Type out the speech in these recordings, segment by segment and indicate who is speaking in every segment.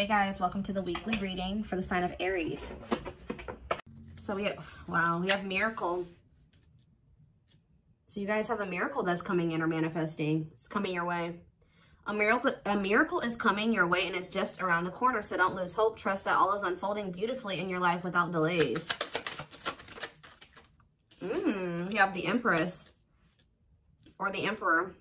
Speaker 1: Hey guys, welcome to the weekly reading for the sign of Aries. So we have, wow, we have miracle. So you guys have a miracle that's coming in or manifesting. It's coming your way. A miracle, a miracle is coming your way and it's just around the corner. So don't lose hope. Trust that all is unfolding beautifully in your life without delays. Mm, you have the Empress or the Emperor.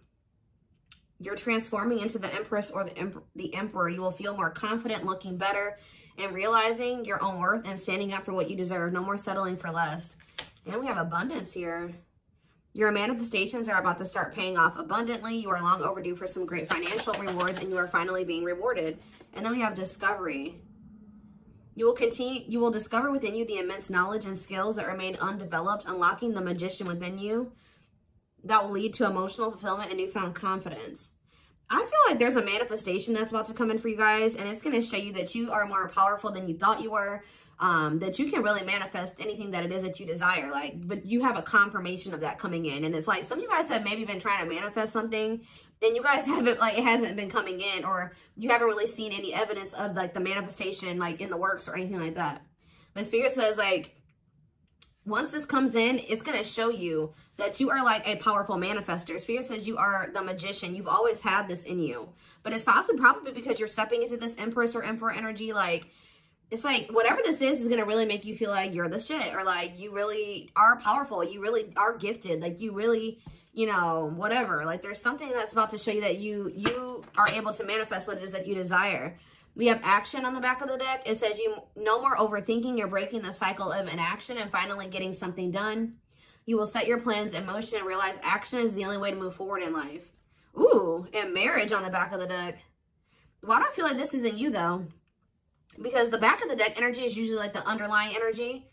Speaker 1: You're transforming into the Empress or the, the Emperor. You will feel more confident, looking better, and realizing your own worth and standing up for what you deserve. No more settling for less. And we have abundance here. Your manifestations are about to start paying off abundantly. You are long overdue for some great financial rewards and you are finally being rewarded. And then we have discovery. You will continue, you will discover within you the immense knowledge and skills that remain undeveloped, unlocking the magician within you that will lead to emotional fulfillment and newfound confidence. I feel like there's a manifestation that's about to come in for you guys, and it's going to show you that you are more powerful than you thought you were, um, that you can really manifest anything that it is that you desire. Like, but you have a confirmation of that coming in. And it's like some of you guys have maybe been trying to manifest something then you guys haven't like it hasn't been coming in or you haven't really seen any evidence of like the manifestation like in the works or anything like that. But spirit says like once this comes in, it's going to show you that you are like a powerful manifester. Spirit says you are the magician. You've always had this in you. But it's possibly probably because you're stepping into this empress or emperor energy. Like, it's like whatever this is is going to really make you feel like you're the shit. Or like you really are powerful. You really are gifted. Like you really, you know, whatever. Like there's something that's about to show you that you, you are able to manifest what it is that you desire. We have action on the back of the deck. It says you no more overthinking. You're breaking the cycle of inaction and finally getting something done. You will set your plans in motion and realize action is the only way to move forward in life. Ooh, and marriage on the back of the deck. Why do I feel like this isn't you though? Because the back of the deck energy is usually like the underlying energy.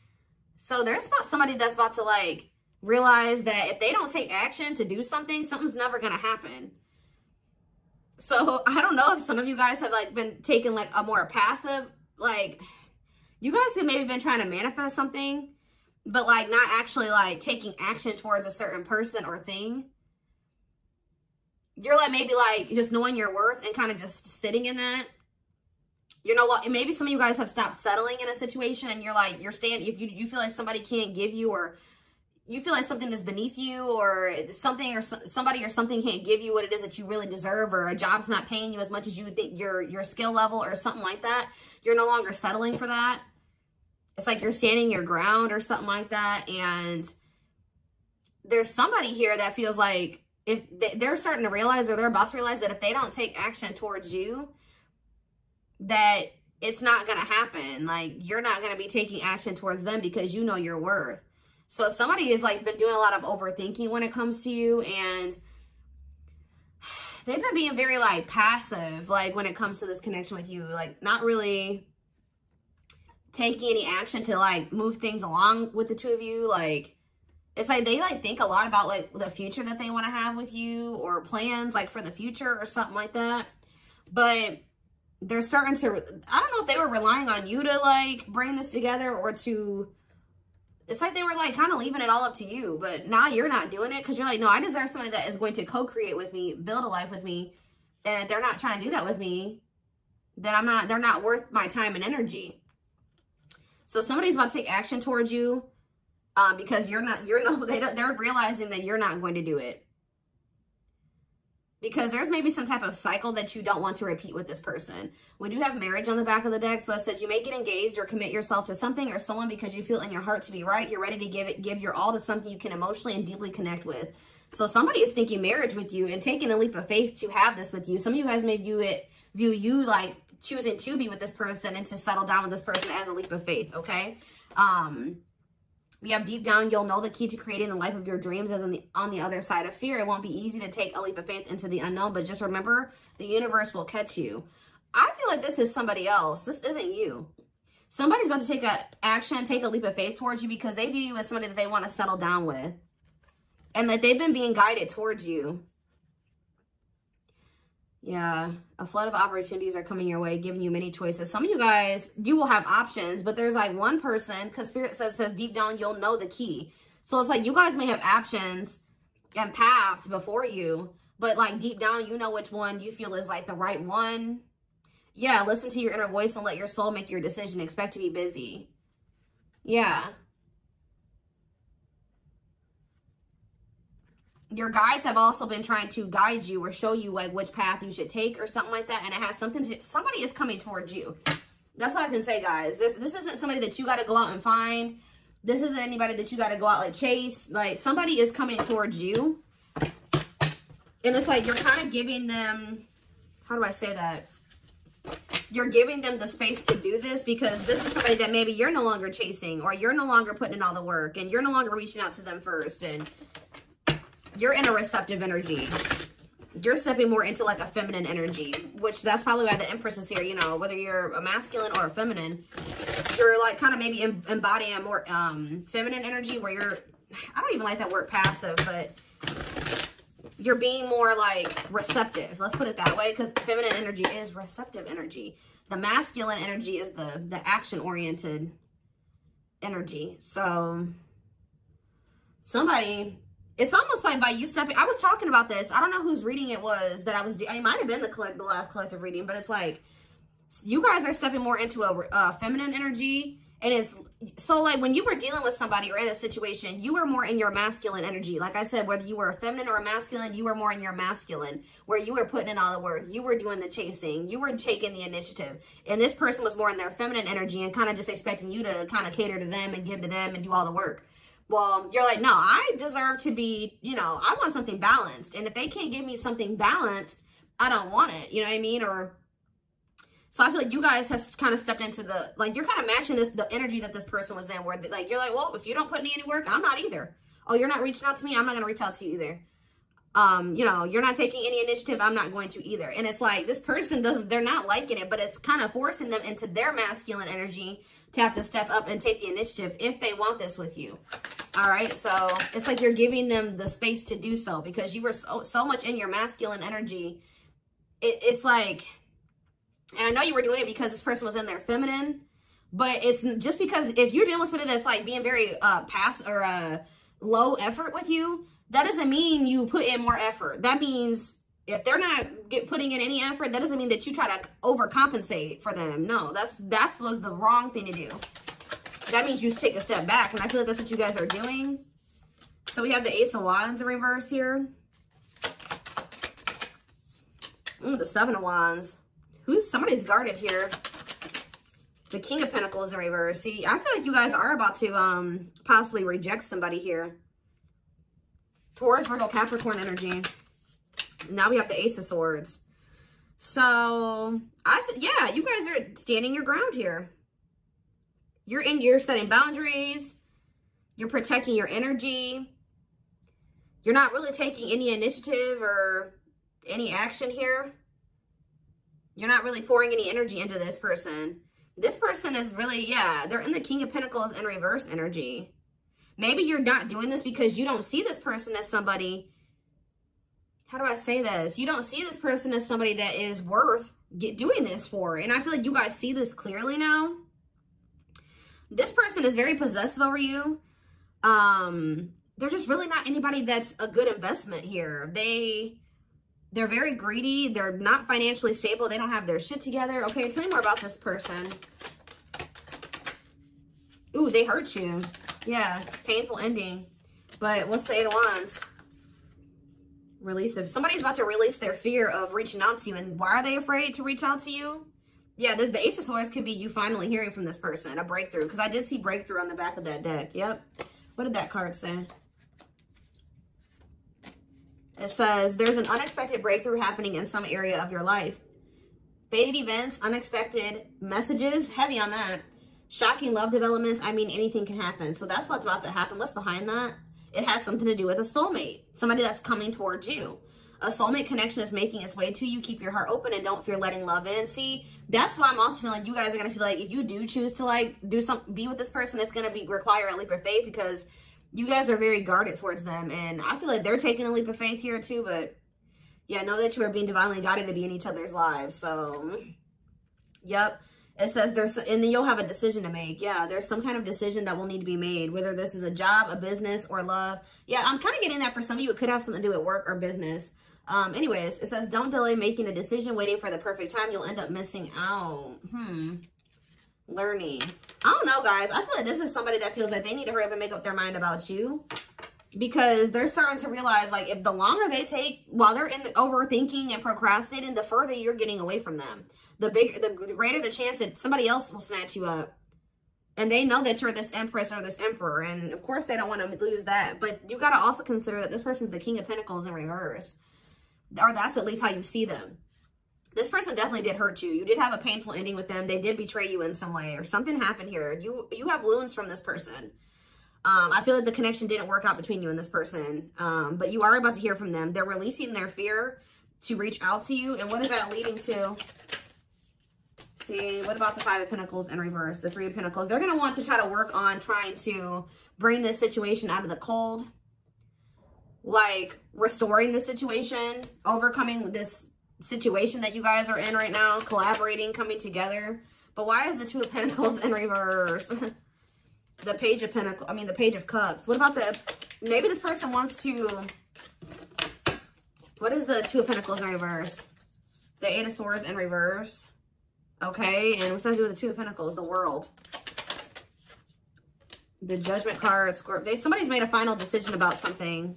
Speaker 1: So there's about somebody that's about to like realize that if they don't take action to do something, something's never going to happen. So I don't know if some of you guys have like been taking like a more passive, like you guys have maybe been trying to manifest something, but like not actually like taking action towards a certain person or thing. You're like maybe like just knowing your worth and kind of just sitting in that. You know what? Maybe some of you guys have stopped settling in a situation and you're like, you're staying, if you, you feel like somebody can't give you or you feel like something is beneath you or something or somebody or something can't give you what it is that you really deserve or a job's not paying you as much as you think your your skill level or something like that you're no longer settling for that. It's like you're standing your ground or something like that. And there's somebody here that feels like if they're starting to realize or they're about to realize that if they don't take action towards you that it's not going to happen. Like you're not going to be taking action towards them because you know your worth so somebody has like been doing a lot of overthinking when it comes to you and they've been being very like passive like when it comes to this connection with you like not really taking any action to like move things along with the two of you like it's like they like think a lot about like the future that they want to have with you or plans like for the future or something like that. But they're starting to i don't know if they were relying on you to like bring this together or to it's like they were like kind of leaving it all up to you, but now you're not doing it because you're like, no, I deserve somebody that is going to co-create with me, build a life with me. And if they're not trying to do that with me, then I'm not, they're not worth my time and energy. So somebody's about to take action towards you um, because you're not, you're they don't, they're realizing that you're not going to do it because there's maybe some type of cycle that you don't want to repeat with this person. We do have marriage on the back of the deck, so it says you may get engaged or commit yourself to something or someone because you feel in your heart to be right. You're ready to give it, give your all to something you can emotionally and deeply connect with. So somebody is thinking marriage with you and taking a leap of faith to have this with you. Some of you guys may view it, view you like choosing to be with this person and to settle down with this person as a leap of faith, okay? Um, have deep down, you'll know the key to creating the life of your dreams is on the, on the other side of fear. It won't be easy to take a leap of faith into the unknown, but just remember the universe will catch you. I feel like this is somebody else. This isn't you. Somebody's about to take a action, take a leap of faith towards you because they view you as somebody that they want to settle down with. And that they've been being guided towards you. Yeah, a flood of opportunities are coming your way, giving you many choices. Some of you guys, you will have options, but there's like one person, because Spirit says, says deep down, you'll know the key. So it's like you guys may have options and paths before you, but like deep down, you know which one you feel is like the right one. Yeah, listen to your inner voice and let your soul make your decision. Expect to be busy. Yeah. Your guides have also been trying to guide you or show you like which path you should take or something like that. And it has something to, somebody is coming towards you. That's all I can say, guys. This, this isn't somebody that you got to go out and find. This isn't anybody that you got to go out like chase. Like somebody is coming towards you. And it's like you're kind of giving them, how do I say that? You're giving them the space to do this because this is somebody that maybe you're no longer chasing or you're no longer putting in all the work and you're no longer reaching out to them first and you're in a receptive energy. You're stepping more into like a feminine energy, which that's probably why the Empress is here. You know, whether you're a masculine or a feminine, you're like kind of maybe embodying a more um, feminine energy where you're, I don't even like that word passive, but you're being more like receptive. Let's put it that way because feminine energy is receptive energy. The masculine energy is the, the action oriented energy. So somebody, it's almost like by you stepping, I was talking about this. I don't know whose reading it was that I was, it might have been the collect, the last collective reading, but it's like, you guys are stepping more into a, a feminine energy and it's so like when you were dealing with somebody or in a situation, you were more in your masculine energy. Like I said, whether you were a feminine or a masculine, you were more in your masculine, where you were putting in all the work. You were doing the chasing. You were taking the initiative. And this person was more in their feminine energy and kind of just expecting you to kind of cater to them and give to them and do all the work. Well, you're like, no, I deserve to be, you know, I want something balanced. And if they can't give me something balanced, I don't want it. You know what I mean? Or so I feel like you guys have kind of stepped into the, like, you're kind of matching this, the energy that this person was in, where, they, like, you're like, well, if you don't put any work, I'm not either. Oh, you're not reaching out to me? I'm not going to reach out to you either. Um, you know, you're not taking any initiative, I'm not going to either. And it's like, this person doesn't, they're not liking it, but it's kind of forcing them into their masculine energy to have to step up and take the initiative if they want this with you. All right, so it's like you're giving them the space to do so because you were so, so much in your masculine energy. It, it's like, and I know you were doing it because this person was in their feminine, but it's just because if you're dealing with somebody that's like being very uh pass or uh low effort with you, that doesn't mean you put in more effort. That means if they're not putting in any effort, that doesn't mean that you try to overcompensate for them. No, that's that's was the wrong thing to do. That means you take a step back, and I feel like that's what you guys are doing. So we have the Ace of Wands in reverse here. Ooh, the Seven of Wands. Who's somebody's guarded here? The King of Pentacles in reverse. See, I feel like you guys are about to um possibly reject somebody here. Taurus, Virgo, Capricorn energy. Now we have the Ace of Swords. So, I yeah, you guys are standing your ground here. You're in, you're setting boundaries. You're protecting your energy. You're not really taking any initiative or any action here. You're not really pouring any energy into this person. This person is really, yeah, they're in the King of Pentacles in reverse energy. Maybe you're not doing this because you don't see this person as somebody, how do I say this? You don't see this person as somebody that is worth get, doing this for. And I feel like you guys see this clearly now. This person is very possessive over you. Um, they're just really not anybody that's a good investment here. They they're very greedy. They're not financially stable. They don't have their shit together. Okay, tell me more about this person. Ooh, they hurt you. Yeah, painful ending. But what's the Eight of Wands? Release. If somebody's about to release their fear of reaching out to you, and why are they afraid to reach out to you? Yeah, the, Ace of Swords could be you finally hearing from this person, a breakthrough. Because I did see breakthrough on the back of that deck. Yep. What did that card say? It says, there's an unexpected breakthrough happening in some area of your life. Faded events, unexpected messages, heavy on that. Shocking love developments, I mean, anything can happen. So that's what's about to happen. What's behind that? It has something to do with a soulmate, somebody that's coming towards you. A soulmate connection is making its way to you. Keep your heart open and don't fear letting love in. See, that's why I'm also feeling like you guys are going to feel like if you do choose to like do some, be with this person, it's to be require a leap of faith because you guys are very guarded towards them. And I feel like they're taking a leap of faith here too. But yeah, know that you are being divinely guided to be in each other's lives. So, yep. It says there's, and then you'll have a decision to make. Yeah, there's some kind of decision that will need to be made, whether this is a job, a business, or love. Yeah, I'm kind of getting that for some of you. It could have something to do with work or business. Um, anyways, it says, don't delay making a decision, waiting for the perfect time. You'll end up missing out. Hmm. Learning. I don't know, guys. I feel like this is somebody that feels like they need to hurry up and make up their mind about you. Because they're starting to realize, like, if the longer they take while they're in the overthinking and procrastinating, the further you're getting away from them. The bigger, the greater the chance that somebody else will snatch you up and they know that you're this empress or this emperor and of course they don't want to lose that but you got to also consider that this person's the king of pentacles in reverse or that's at least how you see them this person definitely did hurt you you did have a painful ending with them they did betray you in some way or something happened here you you have wounds from this person um, I feel like the connection didn't work out between you and this person, um, but you are about to hear from them. They're releasing their fear to reach out to you. And what is that leading to? see, what about the Five of Pentacles in reverse? The Three of Pentacles. They're going to want to try to work on trying to bring this situation out of the cold. Like restoring the situation, overcoming this situation that you guys are in right now, collaborating, coming together. But why is the Two of Pentacles in reverse? the Page of Pentacles, I mean the Page of Cups. What about the, maybe this person wants to, what is the Two of Pentacles in reverse? The Eight of Swords in reverse. Okay, and what's that do with the Two of Pentacles? The World. The Judgment card, Scorpio. Somebody's made a final decision about something.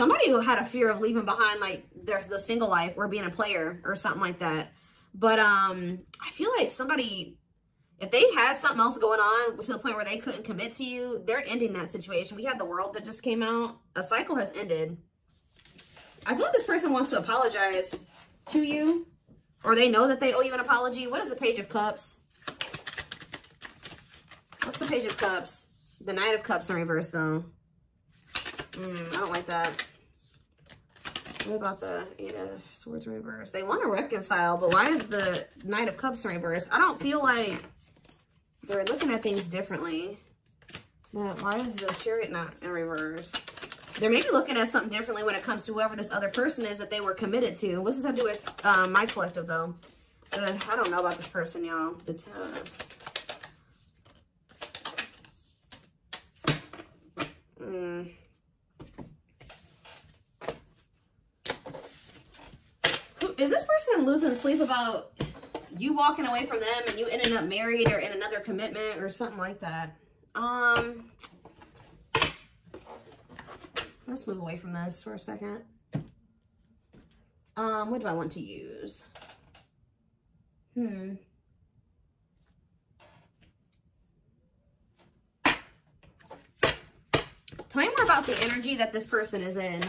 Speaker 1: Somebody who had a fear of leaving behind, like, there's the single life or being a player or something like that. But um, I feel like somebody, if they had something else going on to the point where they couldn't commit to you, they're ending that situation. We had the world that just came out. A cycle has ended. I feel like this person wants to apologize to you or they know that they owe you an apology. What is the Page of Cups? What's the Page of Cups? The Knight of Cups in reverse, though. Mm, I don't like that. What about the Eight of Swords in reverse? They want to reconcile, but why is the Knight of Cups in reverse? I don't feel like they're looking at things differently. But why is the Chariot not in reverse? they're maybe looking at something differently when it comes to whoever this other person is that they were committed to. What's this have to do with um, my collective, though? Uh, I don't know about this person, y'all. The mm. Person losing sleep about you walking away from them and you ending up married or in another commitment or something like that? Um, Let's move away from this for a second. Um, what do I want to use? Hmm. Tell me more about the energy that this person is in.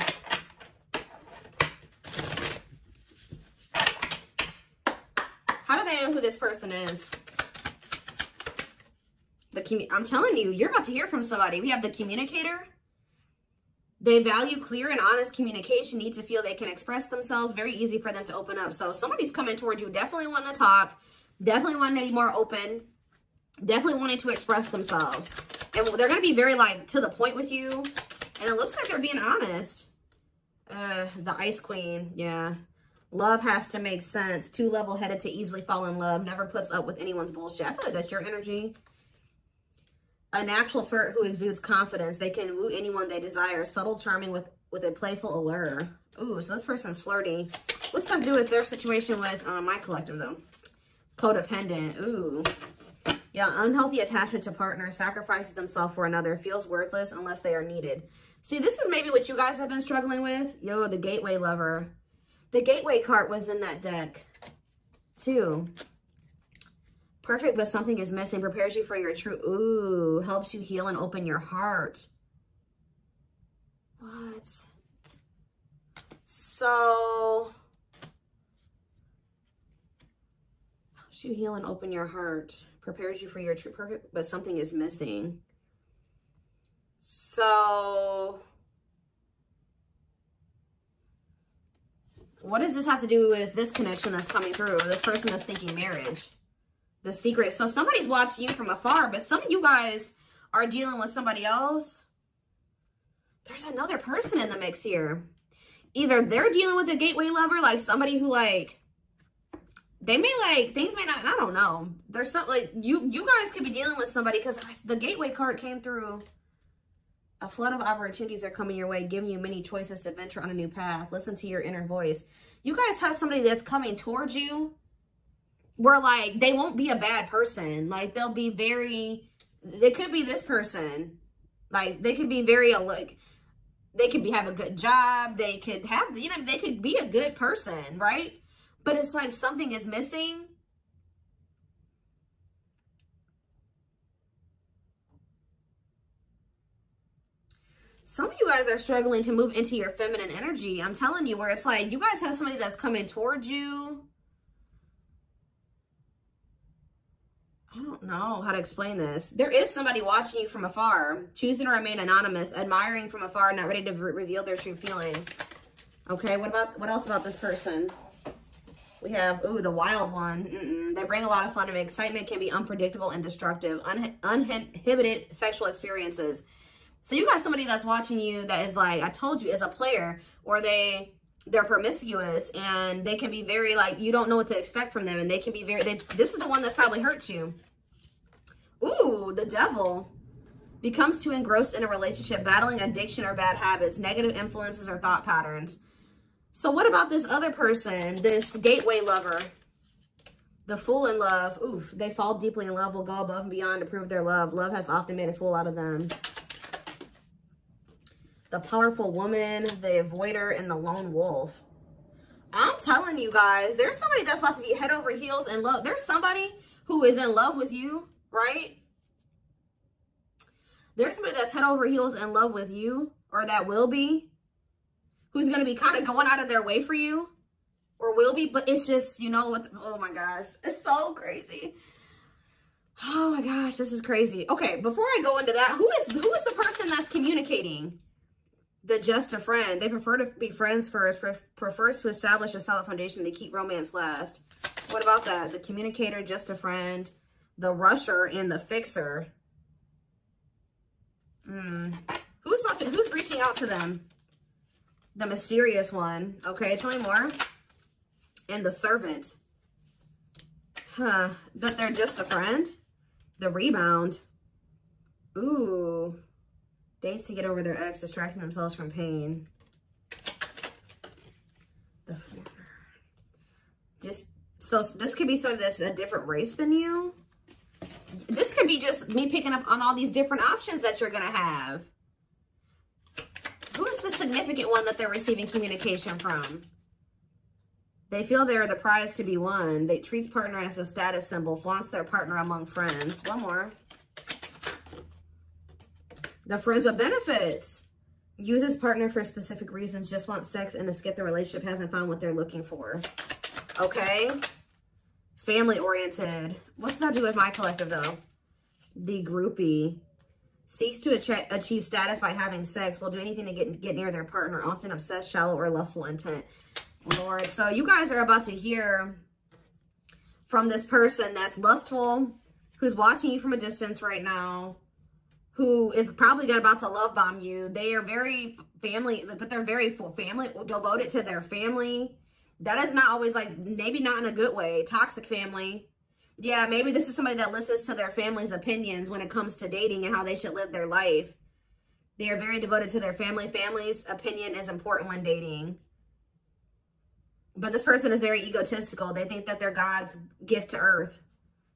Speaker 1: How do they know who this person is? The I'm telling you, you're about to hear from somebody. We have the communicator, they value clear and honest communication, need to feel they can express themselves. Very easy for them to open up. So somebody's coming towards you, definitely wanting to talk, definitely wanting to be more open, definitely wanting to express themselves. And they're going to be very like to the point with you. And it looks like they're being honest. Uh, the Ice Queen, yeah. Love has to make sense. Too level-headed to easily fall in love. Never puts up with anyone's bullshit. I feel like that's your energy a natural flirt who exudes confidence. They can woo anyone they desire. Subtle, charming with, with a playful allure. Ooh, so this person's flirty. What's that do with their situation with uh, my collective, though? Codependent. Ooh. Yeah, unhealthy attachment to partner. Sacrifices themselves for another. Feels worthless unless they are needed. See, this is maybe what you guys have been struggling with. Yo, the gateway lover. The gateway card was in that deck, too. Perfect, but something is missing. Prepares you for your true. Ooh, helps you heal and open your heart. What? So, helps you heal and open your heart. Prepares you for your true perfect, but something is missing. So, what does this have to do with this connection that's coming through? This person that's thinking marriage the secret. So somebody's watching you from afar, but some of you guys are dealing with somebody else. There's another person in the mix here. Either they're dealing with a gateway lover, like somebody who like, they may like, things may not, I don't know. There's something like, you, you guys could be dealing with somebody because the gateway card came through A flood of opportunities are coming your way, giving you many choices to venture on a new path. Listen to your inner voice. You guys have somebody that's coming towards you where like they won't be a bad person. Like they'll be very it could be this person. Like they could be very uh, like they could be have a good job. They could have you know they could be a good person, right? But it's like something is missing. Some of you guys are struggling to move into your feminine energy. I'm telling you, where it's like you guys have somebody that's coming towards you I don't know how to explain this. There is somebody watching you from afar, choosing to remain anonymous, admiring from afar, not ready to re reveal their true feelings. Okay, what about what else about this person? We have, ooh, the wild one. Mm -mm. They bring a lot of fun and excitement, can be unpredictable and destructive. Un uninhibited sexual experiences. So you got somebody that's watching you that is like, I told you, is a player, or they they're promiscuous and they can be very like you don't know what to expect from them and they can be very they, this is the one that's probably hurt you. Ooh the devil becomes too engrossed in a relationship battling addiction or bad habits negative influences or thought patterns. So what about this other person this gateway lover? The fool in love. Oof they fall deeply in love will go above and beyond to prove their love. Love has often made a fool out of them the powerful woman, the avoider, and the lone wolf. I'm telling you guys, there's somebody that's about to be head over heels in love. There's somebody who is in love with you, right? There's somebody that's head over heels in love with you, or that will be, who's going to be kind of going out of their way for you, or will be, but it's just, you know what, oh my gosh, it's so crazy. Oh my gosh, this is crazy. Okay, before I go into that, who is who is the person that's communicating? The just a friend. They prefer to be friends first, pre prefers to establish a solid foundation. They keep romance last. What about that? The communicator, just a friend, the rusher, and the fixer. Hmm. Who's about to, who's reaching out to them? The mysterious one. Okay, tell me more. And the servant. Huh. But they're just a friend? The rebound. Ooh. Dates to get over their ex, distracting themselves from pain. The just so this could be somebody that's a different race than you. This could be just me picking up on all these different options that you're gonna have. Who is the significant one that they're receiving communication from? They feel they're the prize to be won. They treat partner as a status symbol, flaunts their partner among friends. One more. The friends with benefits. Uses partner for specific reasons, just want sex and to skip the relationship, hasn't found what they're looking for. Okay. Family oriented. What's that do with my collective though? The groupie. Seeks to achieve status by having sex. Will do anything to get, get near their partner. Often obsessed, shallow, or lustful intent. Lord. So you guys are about to hear from this person that's lustful, who's watching you from a distance right now, who is probably going about to love bomb you. They are very family, but they're very full family, devoted to their family. That is not always like, maybe not in a good way, toxic family. Yeah, maybe this is somebody that listens to their family's opinions when it comes to dating and how they should live their life. They are very devoted to their family. Family's opinion is important when dating. But this person is very egotistical. They think that they're God's gift to earth.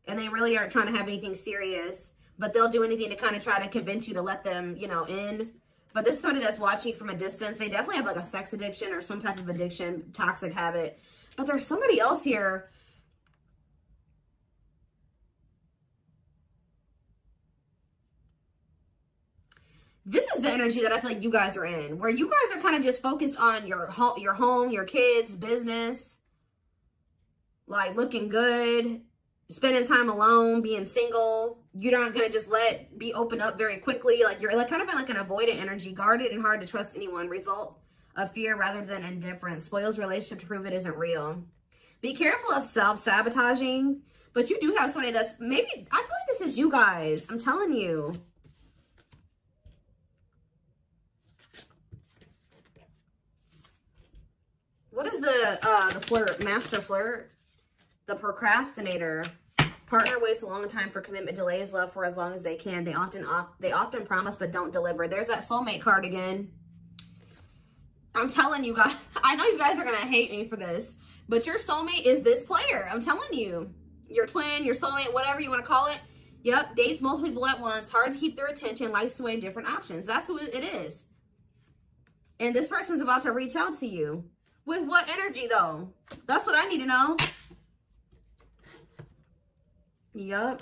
Speaker 1: And they really aren't trying to have anything serious but they'll do anything to kind of try to convince you to let them, you know, in. But this is somebody that's watching from a distance. They definitely have like a sex addiction or some type of addiction, toxic habit. But there's somebody else here this is the energy that I feel like you guys are in, where you guys are kind of just focused on your home, your home, your kids, business, like looking good, spending time alone, being single. You're not going to just let be open up very quickly. Like you're like kind of in like an avoidant energy, guarded and hard to trust anyone. Result of fear rather than indifference. Spoils relationship to prove it isn't real. Be careful of self-sabotaging. But you do have somebody that's maybe, I feel like this is you guys. I'm telling you. What is the uh the flirt master flirt? the procrastinator. Partner waits a long time for commitment, delays love for as long as they can. They often they often promise but don't deliver. There's that soulmate card again. I'm telling you guys, I know you guys are going to hate me for this, but your soulmate is this player. I'm telling you. Your twin, your soulmate, whatever you want to call it. Yep, dates multiple people at once, hard to keep their attention, likes to weigh different options. That's who it is. And this person's about to reach out to you. With what energy, though? That's what I need to know. Yup.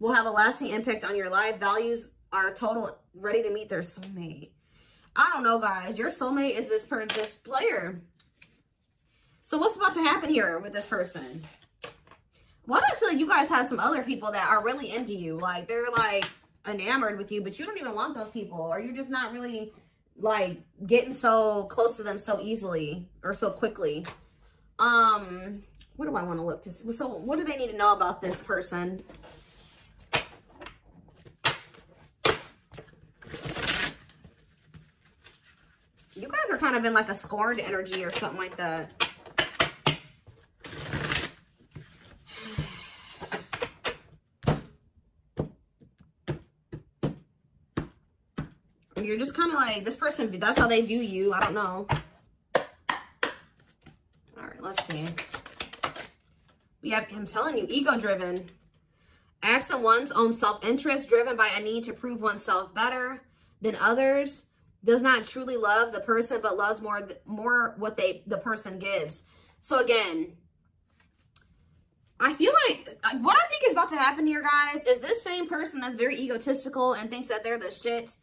Speaker 1: Will have a lasting impact on your life. Values are total ready to meet their soulmate. I don't know, guys. Your soulmate is this per this player. So what's about to happen here with this person? Why do I feel like you guys have some other people that are really into you? Like, they're, like, enamored with you, but you don't even want those people. Or you're just not really, like, getting so close to them so easily or so quickly. Um, what do I want to look to? So what do they need to know about this person? You guys are kind of in like a scorned energy or something like that. You're just kind of like, this person, that's how they view you. I don't know. All right, let's see. Have, I'm telling you, ego-driven. Acts on one's own self-interest, driven by a need to prove oneself better than others. Does not truly love the person, but loves more, more what they the person gives. So again, I feel like what I think is about to happen here, guys, is this same person that's very egotistical and thinks that they're the shit.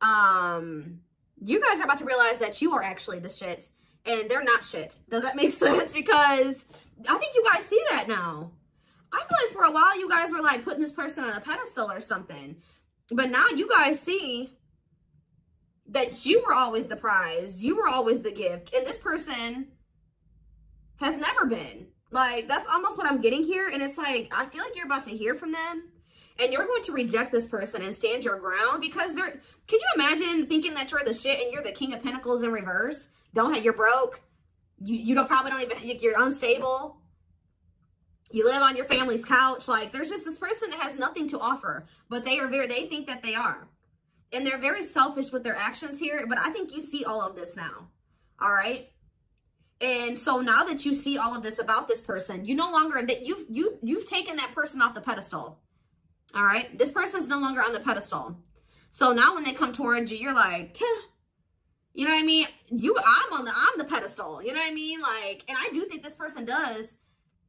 Speaker 1: Um, you guys are about to realize that you are actually the shit and they're not shit. Does that make sense? Because I think you guys see that now. I feel like for a while you guys were like putting this person on a pedestal or something. But now you guys see that you were always the prize. You were always the gift. And this person has never been. Like, that's almost what I'm getting here. And it's like, I feel like you're about to hear from them. And you're going to reject this person and stand your ground because they're... Can you imagine thinking that you're the shit and you're the king of pentacles in reverse? Don't have, you're broke you, you don't probably don't even, you're unstable. You live on your family's couch. Like, there's just this person that has nothing to offer, but they are very, they think that they are. And they're very selfish with their actions here, but I think you see all of this now. All right. And so now that you see all of this about this person, you no longer that you've you you've taken that person off the pedestal. All right. This person's no longer on the pedestal. So now when they come towards you, you're like, you know what I mean? You, I'm on the, I'm the pedestal. You know what I mean? Like, and I do think this person does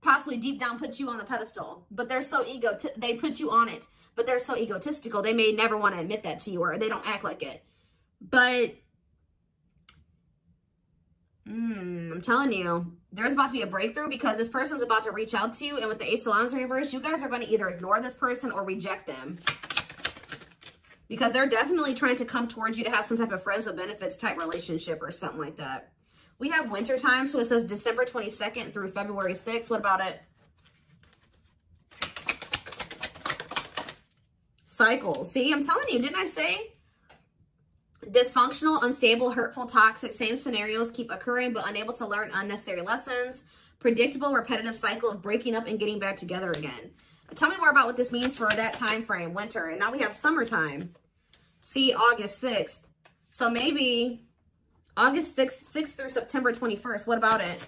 Speaker 1: possibly deep down put you on the pedestal, but they're so ego, they put you on it, but they're so egotistical. They may never want to admit that to you or they don't act like it. But, mm, I'm telling you, there's about to be a breakthrough because this person's about to reach out to you. And with the Ace of Wands reverse, you guys are going to either ignore this person or reject them because they're definitely trying to come towards you to have some type of friends with benefits type relationship or something like that. We have winter time, so it says December 22nd through February 6th. What about it? Cycle. See, I'm telling you, didn't I say? Dysfunctional, unstable, hurtful, toxic, same scenarios keep occurring but unable to learn unnecessary lessons. Predictable, repetitive cycle of breaking up and getting back together again. Tell me more about what this means for that time frame, winter. And now we have summertime. See, August 6th. So maybe August 6th, 6th through September 21st. What about it?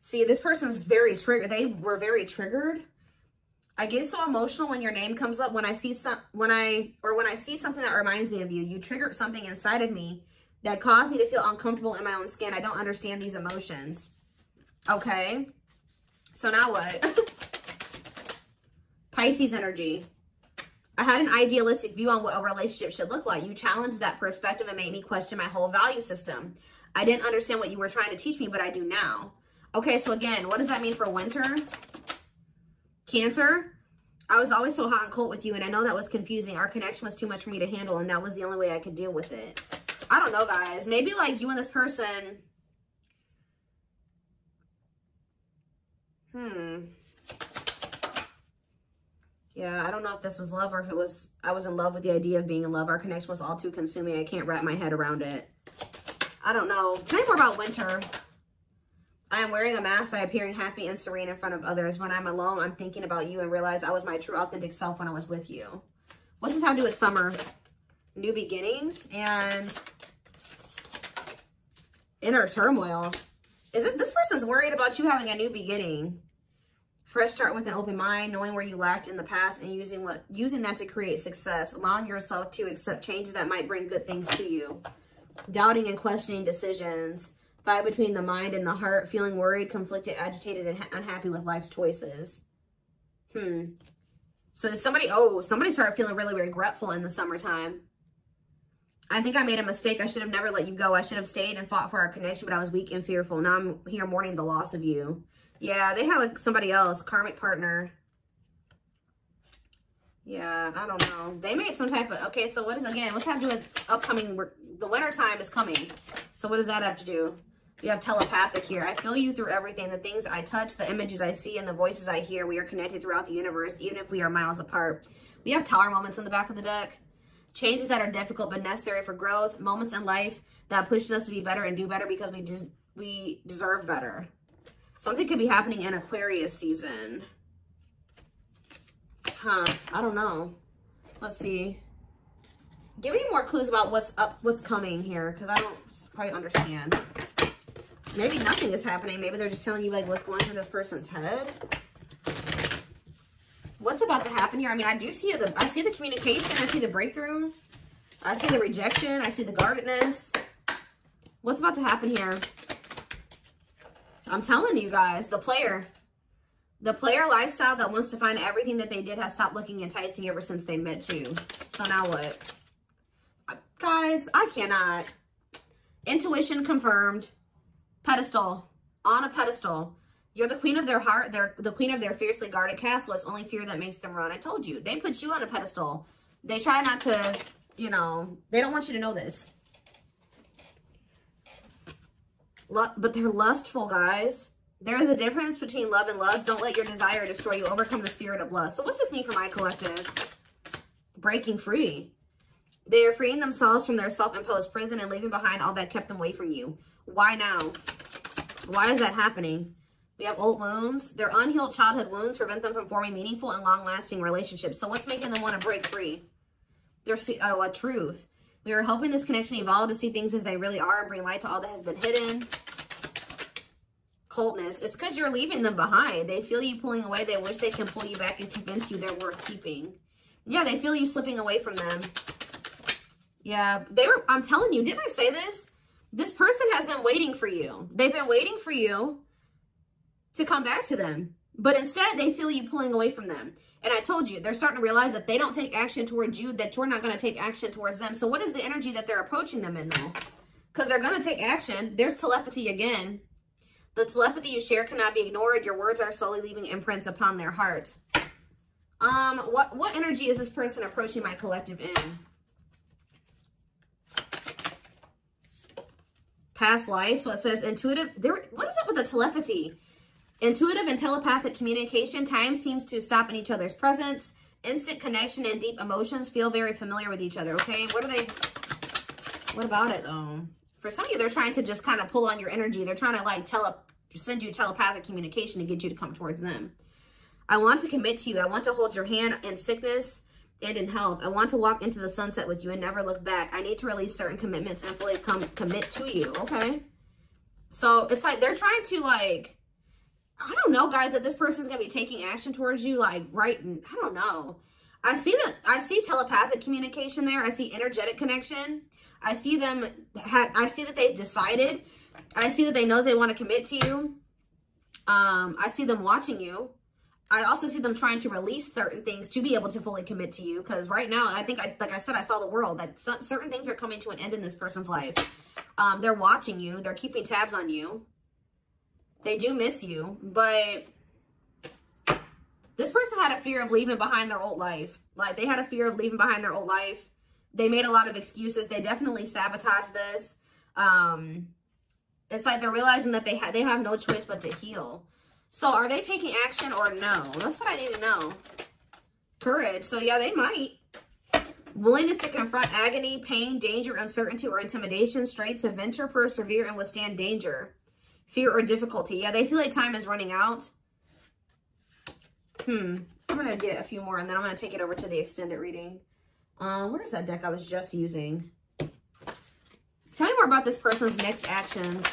Speaker 1: See, this person's very triggered. They were very triggered. I get so emotional when your name comes up. When I see some, when I, or when I see something that reminds me of you, you triggered something inside of me that caused me to feel uncomfortable in my own skin. I don't understand these emotions. Okay. So now what? Pisces energy. I had an idealistic view on what a relationship should look like. You challenged that perspective and made me question my whole value system. I didn't understand what you were trying to teach me, but I do now. Okay, so again, what does that mean for winter? Cancer. I was always so hot and cold with you, and I know that was confusing. Our connection was too much for me to handle, and that was the only way I could deal with it. I don't know, guys. Maybe, like, you and this person... Hmm. Yeah, I don't know if this was love or if it was, I was in love with the idea of being in love. Our connection was all too consuming. I can't wrap my head around it. I don't know. Tell me more about winter. I am wearing a mask by appearing happy and serene in front of others. When I'm alone, I'm thinking about you and realize I was my true authentic self when I was with you. What's this have to do with summer? New beginnings and inner turmoil. Is it this person's worried about you having a new beginning? Fresh start with an open mind, knowing where you lacked in the past and using what using that to create success, allowing yourself to accept changes that might bring good things to you. Doubting and questioning decisions Fight between the mind and the heart, feeling worried, conflicted, agitated, and unhappy with life's choices. Hmm. So somebody, oh, somebody started feeling really regretful in the summertime. I think I made a mistake. I should have never let you go. I should have stayed and fought for our connection, but I was weak and fearful. Now I'm here mourning the loss of you. Yeah, they had like somebody else, karmic partner. Yeah, I don't know. They made some type of, okay, so what is, again, what's have to do with upcoming, work? the winter time is coming. So what does that have to do? We have telepathic here. I feel you through everything. The things I touch, the images I see, and the voices I hear. We are connected throughout the universe, even if we are miles apart. We have tower moments in the back of the deck. Changes that are difficult but necessary for growth. Moments in life that pushes us to be better and do better because we just we deserve better. Something could be happening in Aquarius season. Huh. I don't know. Let's see. Give me more clues about what's up, what's coming here, because I don't quite understand. Maybe nothing is happening. Maybe they're just telling you like what's going through this person's head. What's about to happen here? I mean, I do see the I see the communication. I see the breakthrough. I see the rejection. I see the guardedness. What's about to happen here? I'm telling you guys, the player. The player lifestyle that wants to find everything that they did has stopped looking enticing ever since they met you. So now what? Uh, guys, I cannot. Intuition confirmed pedestal, on a pedestal. You're the queen of their heart. They're the queen of their fiercely guarded castle. It's only fear that makes them run. I told you. They put you on a pedestal. They try not to, you know, they don't want you to know this. But they're lustful, guys. There is a difference between love and lust. Don't let your desire destroy you. Overcome the spirit of lust. So what's this mean for my collective? Breaking free. They are freeing themselves from their self-imposed prison and leaving behind all that kept them away from you. Why now? Why is that happening? We have old wounds. Their unhealed childhood wounds prevent them from forming meaningful and long-lasting relationships. So what's making them want to break free? There's oh, a truth. We are helping this connection evolve to see things as they really are and bring light to all that has been hidden. Coldness. It's because you're leaving them behind. They feel you pulling away. They wish they can pull you back and convince you they're worth keeping. Yeah, they feel you slipping away from them. Yeah, they were, I'm telling you, didn't I say this? This person has been waiting for you. They've been waiting for you to come back to them. But instead, they feel you pulling away from them. And I told you, they're starting to realize that they don't take action towards you, that you're not going to take action towards them. So what is the energy that they're approaching them in, though? Because they're going to take action. There's telepathy again. The telepathy you share cannot be ignored. Your words are slowly leaving imprints upon their heart. Um, what, what energy is this person approaching my collective in? past life. So it says intuitive. There, what is it with the telepathy? Intuitive and telepathic communication. Time seems to stop in each other's presence. Instant connection and deep emotions feel very familiar with each other. Okay, what are they? What about it though? For some of you, they're trying to just kind of pull on your energy. They're trying to like tele send you telepathic communication to get you to come towards them. I want to commit to you. I want to hold your hand in sickness and in health. I want to walk into the sunset with you and never look back. I need to release certain commitments and fully come commit to you. Okay. So it's like they're trying to like, I don't know, guys, that this person's gonna be taking action towards you, like right. I don't know. I see that I see telepathic communication there. I see energetic connection. I see them. I see that they've decided. I see that they know they want to commit to you. Um, I see them watching you. I also see them trying to release certain things to be able to fully commit to you. Because right now, I think, I, like I said, I saw the world. That some, certain things are coming to an end in this person's life. Um, they're watching you. They're keeping tabs on you. They do miss you. But this person had a fear of leaving behind their old life. Like, they had a fear of leaving behind their old life. They made a lot of excuses. They definitely sabotaged this. Um, it's like they're realizing that they, ha they have no choice but to heal. So are they taking action or no? That's what I need to know. Courage. So yeah, they might. Willingness to confront agony, pain, danger, uncertainty, or intimidation. Straight to venture, persevere, and withstand danger. Fear or difficulty. Yeah, they feel like time is running out. Hmm. I'm going to get a few more and then I'm going to take it over to the extended reading. Uh, where's that deck I was just using? Tell me more about this person's next actions.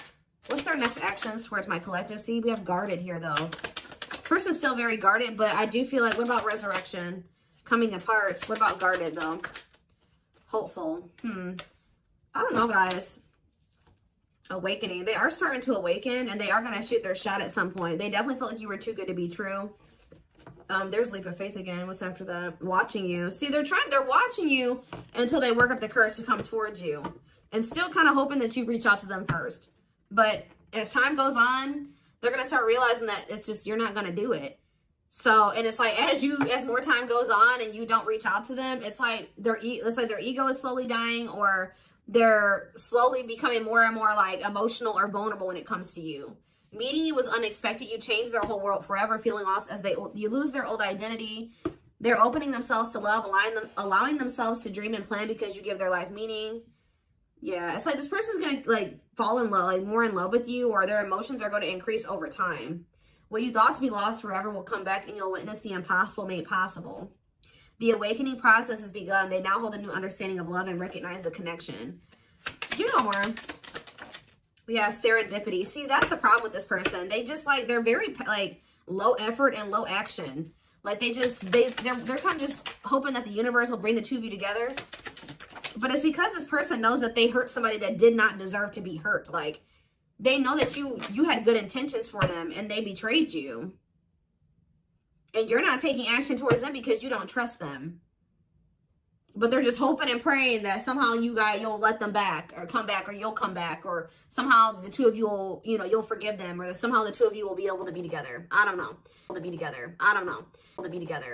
Speaker 1: What's their next actions towards my collective? See, we have guarded here, though. Person's still very guarded, but I do feel like, what about resurrection? Coming apart. What about guarded, though? Hopeful. Hmm. I don't know, guys. Awakening. They are starting to awaken, and they are going to shoot their shot at some point. They definitely felt like you were too good to be true. Um, there's leap of faith again. What's after that? Watching you. See, they're trying, they're watching you until they work up the courage to come towards you. And still kind of hoping that you reach out to them first. But as time goes on, they're going to start realizing that it's just, you're not going to do it. So, and it's like, as you, as more time goes on and you don't reach out to them, it's like their, it's like their ego is slowly dying or they're slowly becoming more and more like emotional or vulnerable when it comes to you. Meeting you was unexpected. You changed their whole world forever, feeling lost as they you lose their old identity. They're opening themselves to love, allowing them allowing themselves to dream and plan because you give their life meaning. Yeah, it's like this person's gonna like fall in love, like more in love with you, or their emotions are going to increase over time. What you thought to be lost forever will come back and you'll witness the impossible made possible. The awakening process has begun. They now hold a new understanding of love and recognize the connection. You know more. We have serendipity. See, that's the problem with this person. They just like, they're very like low effort and low action. Like they just, they, they're, they're kind of just hoping that the universe will bring the two of you together. But it's because this person knows that they hurt somebody that did not deserve to be hurt. Like they know that you, you had good intentions for them and they betrayed you. And you're not taking action towards them because you don't trust them. But they're just hoping and praying that somehow you guys you'll let them back or come back or you'll come back or somehow the two of you will you know you'll forgive them or somehow the two of you will be able to be together. I don't know. To be together. I don't know. To be together